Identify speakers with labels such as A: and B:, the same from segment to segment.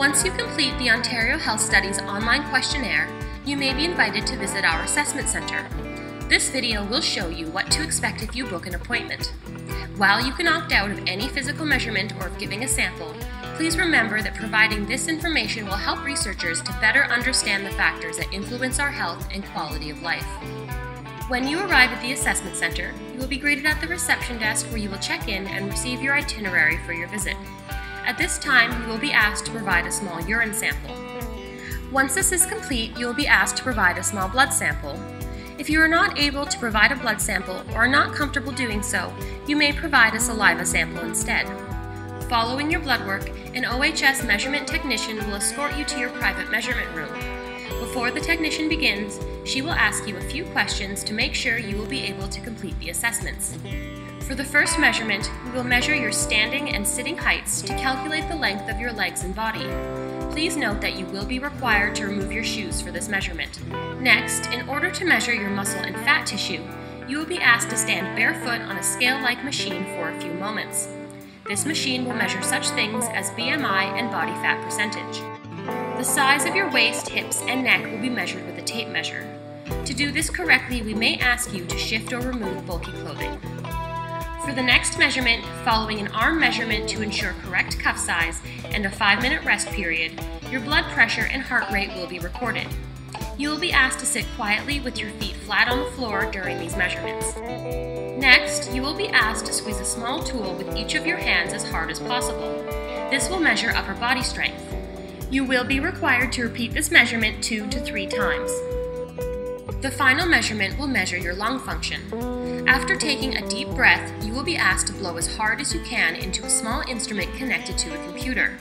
A: Once you complete the Ontario Health Study's online questionnaire, you may be invited to visit our assessment center. This video will show you what to expect if you book an appointment. While you can opt out of any physical measurement or of giving a sample, please remember that providing this information will help researchers to better understand the factors that influence our health and quality of life. When you arrive at the assessment center, you will be greeted at the reception desk where you will check in and receive your itinerary for your visit. At this time, you will be asked to provide a small urine sample. Once this is complete, you will be asked to provide a small blood sample. If you are not able to provide a blood sample or are not comfortable doing so, you may provide a saliva sample instead. Following your blood work, an OHS measurement technician will escort you to your private measurement room. Before the technician begins, she will ask you a few questions to make sure you will be able to complete the assessments. For the first measurement, we will measure your standing and sitting heights to calculate the length of your legs and body. Please note that you will be required to remove your shoes for this measurement. Next, in order to measure your muscle and fat tissue, you will be asked to stand barefoot on a scale-like machine for a few moments. This machine will measure such things as BMI and body fat percentage. The size of your waist, hips, and neck will be measured with a tape measure. To do this correctly, we may ask you to shift or remove bulky clothing. For the next measurement, following an arm measurement to ensure correct cuff size and a 5 minute rest period, your blood pressure and heart rate will be recorded. You will be asked to sit quietly with your feet flat on the floor during these measurements. Next, you will be asked to squeeze a small tool with each of your hands as hard as possible. This will measure upper body strength. You will be required to repeat this measurement two to three times. The final measurement will measure your lung function. After taking a deep breath, you will be asked to blow as hard as you can into a small instrument connected to a computer.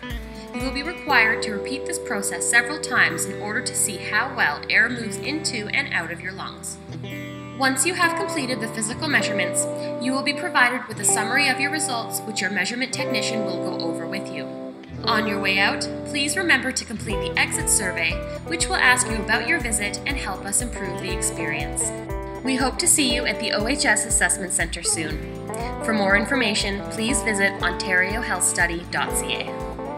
A: You will be required to repeat this process several times in order to see how well air moves into and out of your lungs. Once you have completed the physical measurements, you will be provided with a summary of your results which your measurement technician will go over with you. On your way out, please remember to complete the exit survey, which will ask you about your visit and help us improve the experience. We hope to see you at the OHS Assessment Centre soon. For more information, please visit ontariohealthstudy.ca.